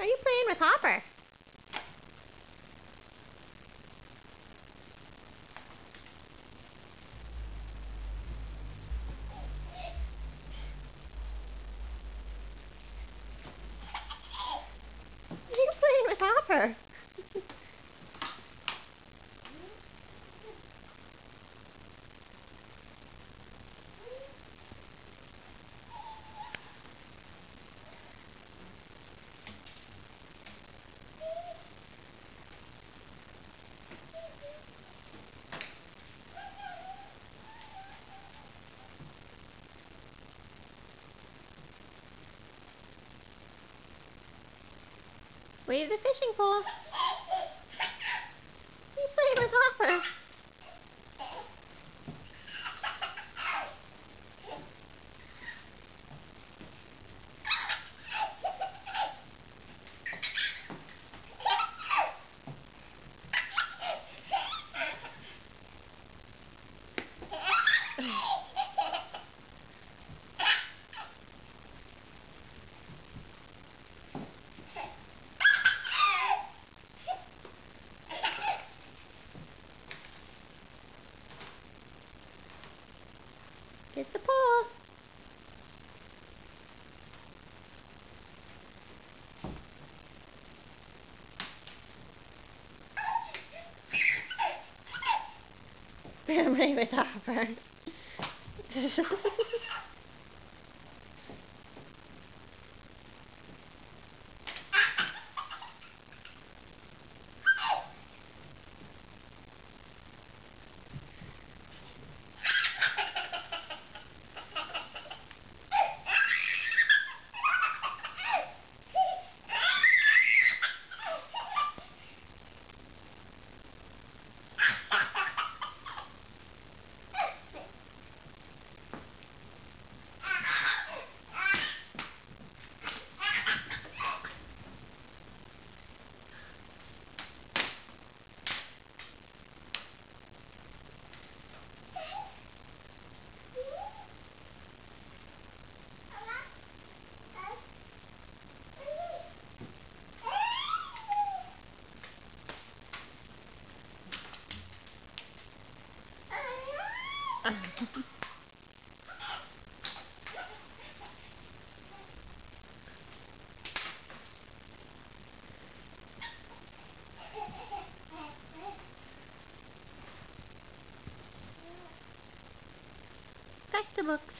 Are you playing with Hopper? Are you playing with Hopper? To the fishing pole. Get the pole. Family with Hopper. Back to books.